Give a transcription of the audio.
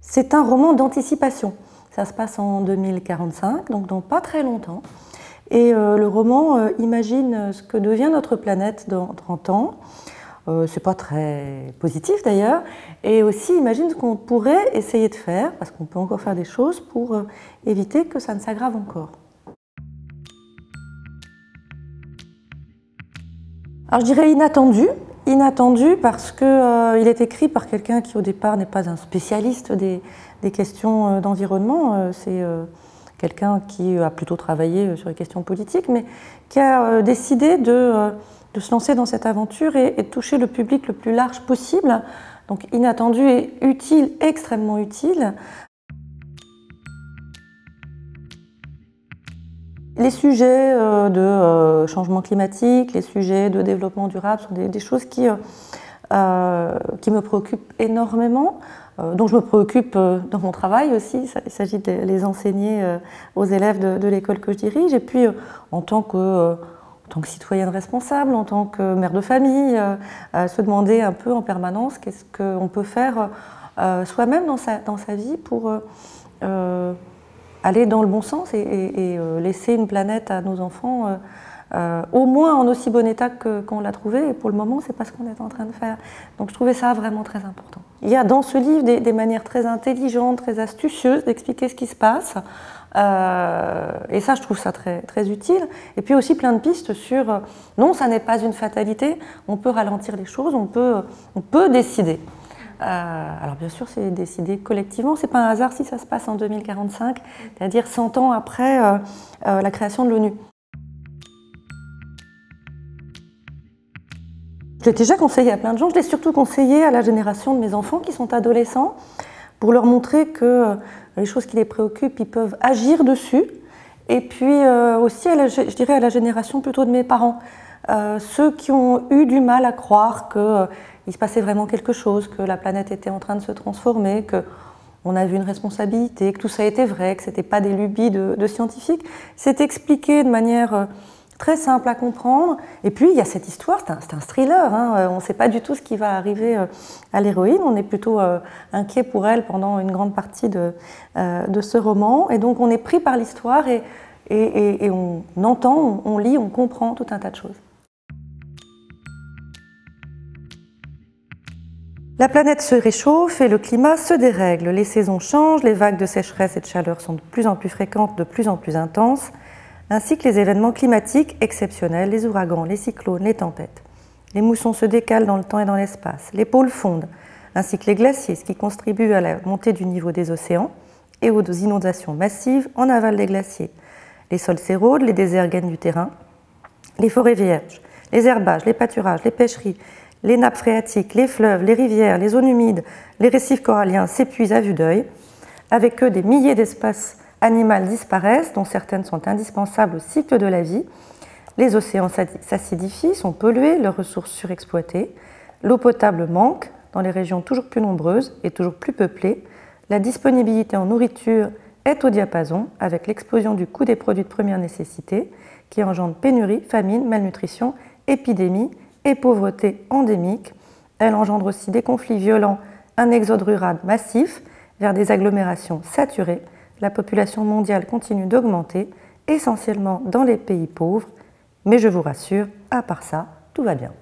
c'est un roman d'anticipation. Ça se passe en 2045, donc dans pas très longtemps. Et le roman imagine ce que devient notre planète dans 30 ans. Euh, c'est pas très positif d'ailleurs. Et aussi, imagine ce qu'on pourrait essayer de faire, parce qu'on peut encore faire des choses pour euh, éviter que ça ne s'aggrave encore. Alors je dirais inattendu, inattendu parce qu'il euh, est écrit par quelqu'un qui au départ n'est pas un spécialiste des, questions d'environnement. c'est quelqu'un qui a plutôt travaillé sur les questions politiques, mais qui a décidé de de se lancer dans cette aventure et, de toucher le public le plus large possible. Donc inattendu et utile, extrêmement utile. Les sujets euh, de euh, changement climatique, les sujets de développement durable sont des, choses qui, euh, qui me préoccupent énormément, dont je me préoccupe dans mon travail aussi. Il s'agit de les enseigner aux élèves de, l'école que je dirige. Et puis en tant que citoyenne responsable, en tant que mère de famille, se demander un peu en permanence qu'est-ce qu'on peut faire soi-même dans sa, vie pour aller dans le bon sens et, laisser une planète à nos enfants au moins en aussi bon état qu'on l'a trouvé. Et pour le moment, c'est pas ce qu'on est en train de faire. Donc je trouvais ça vraiment très important. Il y a dans ce livre des, manières très intelligentes, très astucieuses d'expliquer ce qui se passe. Euh, et ça, je trouve ça très, très utile. Et puis aussi plein de pistes sur, euh, non, ça n'est pas une fatalité, on peut ralentir les choses, on peut, on peut décider. Euh, alors bien sûr, c'est décider collectivement, c'est pas un hasard si ça se passe en 2045, c'est-à-dire 100 ans après la création de l'ONU. Je l'ai déjà conseillé à plein de gens, je l'ai surtout conseillé à la génération de mes enfants qui sont adolescents, pour leur montrer que les choses qui les préoccupent, ils peuvent agir dessus. Et puis euh, aussi, je dirais à la génération plutôt de mes parents, euh, ceux qui ont eu du mal à croire qu'il euh, se passait vraiment quelque chose, que la planète était en train de se transformer, que on avait une responsabilité, que tout ça était vrai, que ce n'était pas des lubies de, scientifiques. C'est expliqué de manière très simple à comprendre. Et puis, il y a cette histoire, c'est un, thriller, hein. euh, on ne sait pas du tout ce qui va arriver euh, à l'héroïne, on est plutôt euh, inquiet pour elle pendant une grande partie de, ce roman. Et donc, on est pris par l'histoire et, on entend, on, lit, on comprend tout un tas de choses. La planète se réchauffe et le climat se dérègle. Les saisons changent, les vagues de sécheresse et de chaleur sont de plus en plus fréquentes, de plus en plus intenses ainsi que les événements climatiques exceptionnels, les ouragans, les cyclones, les tempêtes. Les moussons se décalent dans le temps et dans l'espace, les pôles fondent, ainsi que les glaciers, ce qui contribue à la montée du niveau des océans et aux inondations massives en aval des glaciers. Les sols s'érodent, les déserts gagnent du terrain, les forêts vierges, les herbages, les pâturages, les pêcheries, les nappes phréatiques, les fleuves, les rivières, les zones humides, les récifs coralliens s'épuisent à vue d'œil, avec eux des milliers d'espaces animales disparaissent, dont certaines sont indispensables au cycle de la vie. Les océans s'acidifient, sont pollués, leurs ressources surexploitées. L'eau potable manque dans les régions toujours plus nombreuses et toujours plus peuplées. La disponibilité en nourriture est au diapason avec l'explosion du coût des produits de première nécessité qui engendre pénurie, famine, malnutrition, épidémie et pauvreté endémique. Elle engendre aussi des conflits violents, un exode rural massif vers des agglomérations saturées la population mondiale continue d'augmenter, essentiellement dans les pays pauvres, mais je vous rassure, à part ça, tout va bien.